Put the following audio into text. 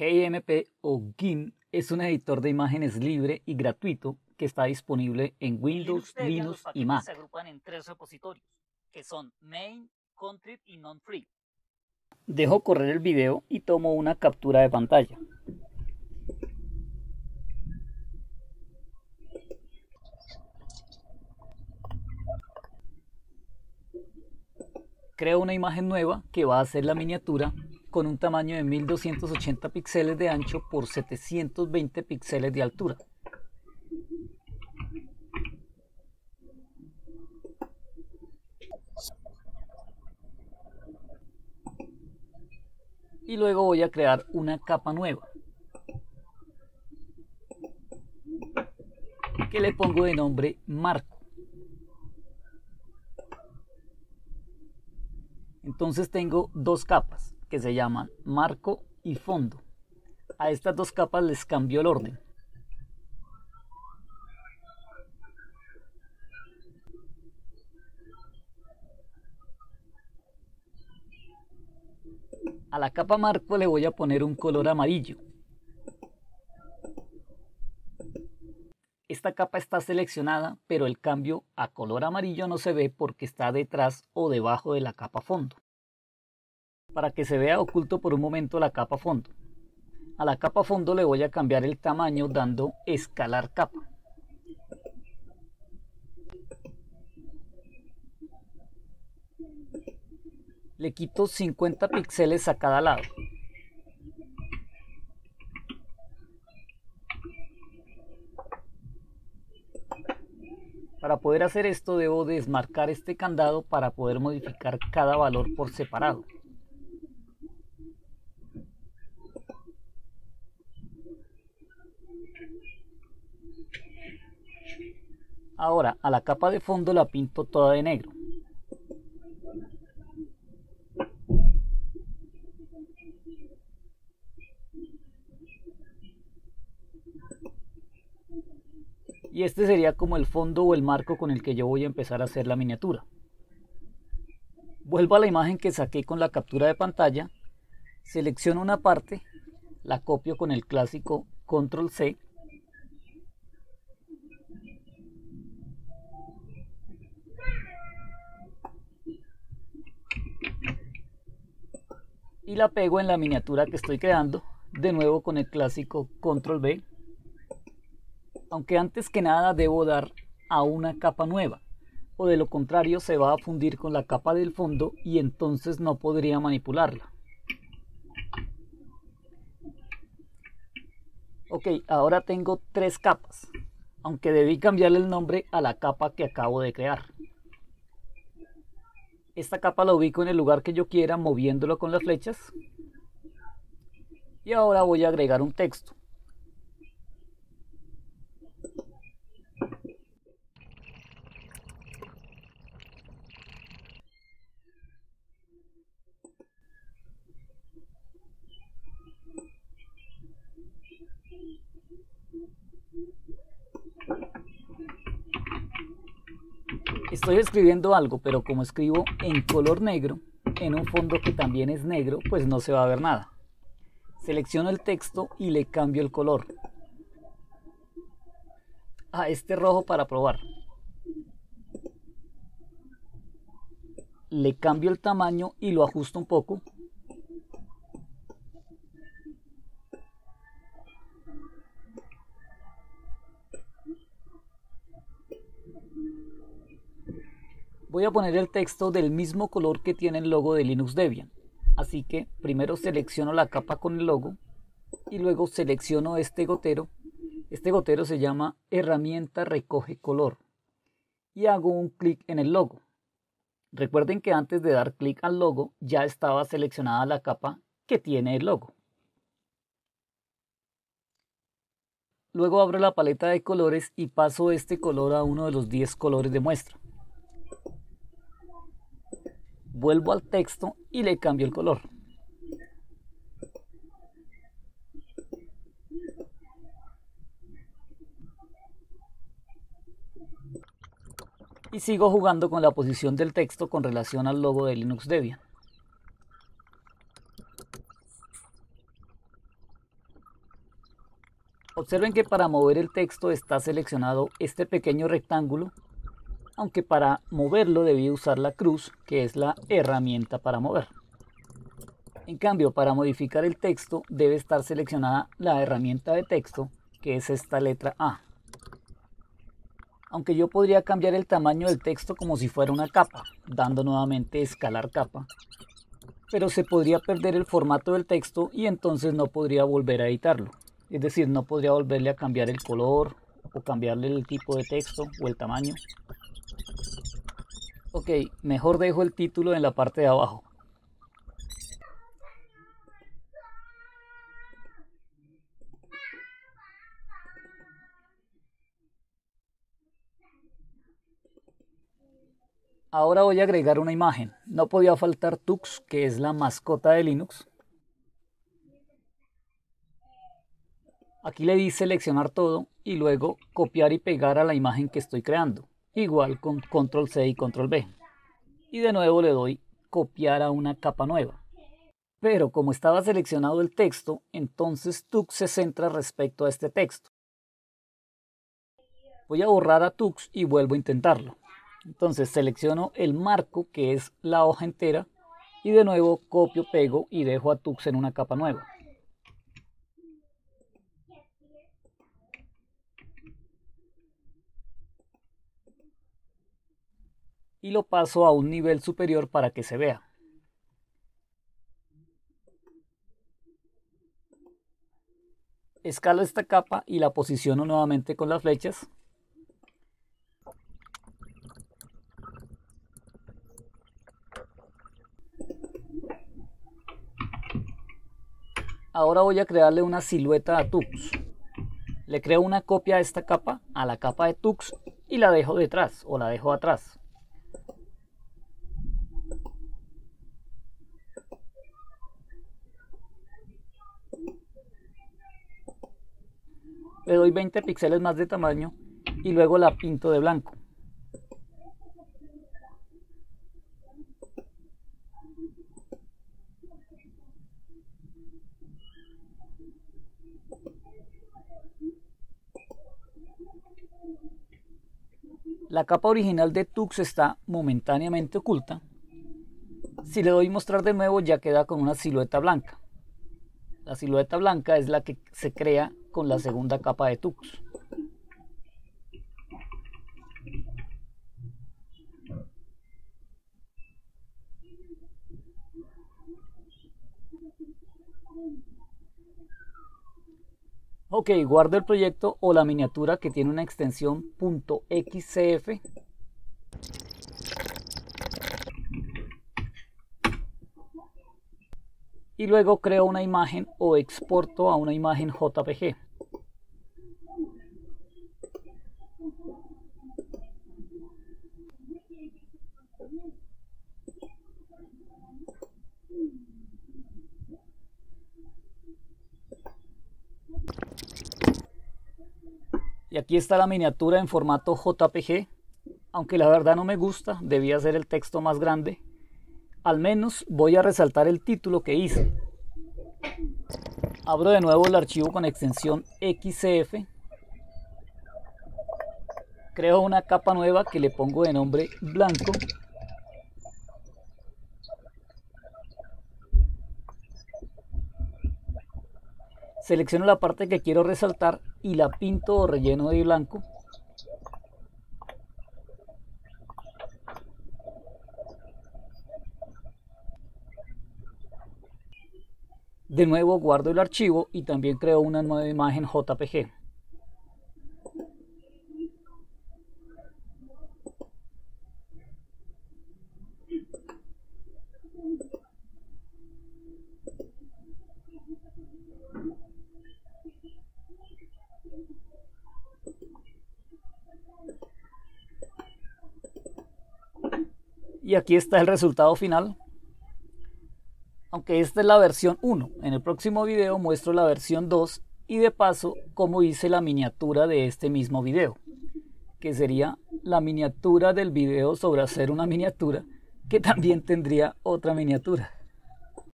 GIMP o GIMP es un editor de imágenes libre y gratuito que está disponible en Windows, Linux y Mac. Se agrupan en tres repositorios, que son main, contrib y non-free. Dejo correr el video y tomo una captura de pantalla. Creo una imagen nueva que va a ser la miniatura con un tamaño de 1280 píxeles de ancho por 720 píxeles de altura. Y luego voy a crear una capa nueva. Que le pongo de nombre marco. Entonces tengo dos capas que se llaman marco y fondo. A estas dos capas les cambio el orden. A la capa marco le voy a poner un color amarillo. Esta capa está seleccionada, pero el cambio a color amarillo no se ve porque está detrás o debajo de la capa fondo para que se vea oculto por un momento la capa fondo. A la capa fondo le voy a cambiar el tamaño dando escalar capa. Le quito 50 píxeles a cada lado. Para poder hacer esto debo desmarcar este candado para poder modificar cada valor por separado. Ahora a la capa de fondo la pinto toda de negro. Y este sería como el fondo o el marco con el que yo voy a empezar a hacer la miniatura. Vuelvo a la imagen que saqué con la captura de pantalla, selecciono una parte, la copio con el clásico control C y la pego en la miniatura que estoy creando, de nuevo con el clásico control B. Aunque antes que nada debo dar a una capa nueva, o de lo contrario se va a fundir con la capa del fondo y entonces no podría manipularla. Ok, ahora tengo tres capas, aunque debí cambiarle el nombre a la capa que acabo de crear. Esta capa la ubico en el lugar que yo quiera moviéndolo con las flechas. Y ahora voy a agregar un texto. Estoy escribiendo algo, pero como escribo en color negro, en un fondo que también es negro, pues no se va a ver nada. Selecciono el texto y le cambio el color a este rojo para probar. Le cambio el tamaño y lo ajusto un poco voy a poner el texto del mismo color que tiene el logo de Linux Debian. Así que primero selecciono la capa con el logo y luego selecciono este gotero. Este gotero se llama herramienta recoge color y hago un clic en el logo. Recuerden que antes de dar clic al logo ya estaba seleccionada la capa que tiene el logo. Luego abro la paleta de colores y paso este color a uno de los 10 colores de muestra vuelvo al texto y le cambio el color. Y sigo jugando con la posición del texto con relación al logo de Linux Debian. Observen que para mover el texto está seleccionado este pequeño rectángulo, aunque para moverlo debí usar la cruz, que es la herramienta para mover. En cambio, para modificar el texto debe estar seleccionada la herramienta de texto, que es esta letra A. Aunque yo podría cambiar el tamaño del texto como si fuera una capa, dando nuevamente escalar capa, pero se podría perder el formato del texto y entonces no podría volver a editarlo. Es decir, no podría volverle a cambiar el color o cambiarle el tipo de texto o el tamaño. Ok, mejor dejo el título en la parte de abajo. Ahora voy a agregar una imagen. No podía faltar Tux, que es la mascota de Linux. Aquí le di seleccionar todo y luego copiar y pegar a la imagen que estoy creando. Igual con control C y control V. Y de nuevo le doy copiar a una capa nueva. Pero como estaba seleccionado el texto, entonces Tux se centra respecto a este texto. Voy a borrar a Tux y vuelvo a intentarlo. Entonces selecciono el marco que es la hoja entera y de nuevo copio, pego y dejo a Tux en una capa nueva. Y lo paso a un nivel superior para que se vea. Escalo esta capa y la posiciono nuevamente con las flechas. Ahora voy a crearle una silueta a Tux. Le creo una copia a esta capa, a la capa de Tux, y la dejo detrás o la dejo atrás. Le doy 20 píxeles más de tamaño y luego la pinto de blanco. La capa original de Tux está momentáneamente oculta. Si le doy mostrar de nuevo ya queda con una silueta blanca. La silueta blanca es la que se crea con la segunda capa de Tux. Ok, guardo el proyecto o la miniatura que tiene una extensión .xcf y luego creo una imagen o exporto a una imagen JPG. Y aquí está la miniatura en formato JPG, aunque la verdad no me gusta, debía ser el texto más grande al menos voy a resaltar el título que hice. Abro de nuevo el archivo con extensión XCF. Creo una capa nueva que le pongo de nombre blanco. Selecciono la parte que quiero resaltar y la pinto o relleno de blanco. De nuevo guardo el archivo y también creo una nueva imagen JPG. Y aquí está el resultado final aunque esta es la versión 1. En el próximo video muestro la versión 2 y de paso cómo hice la miniatura de este mismo video, que sería la miniatura del video sobre hacer una miniatura, que también tendría otra miniatura.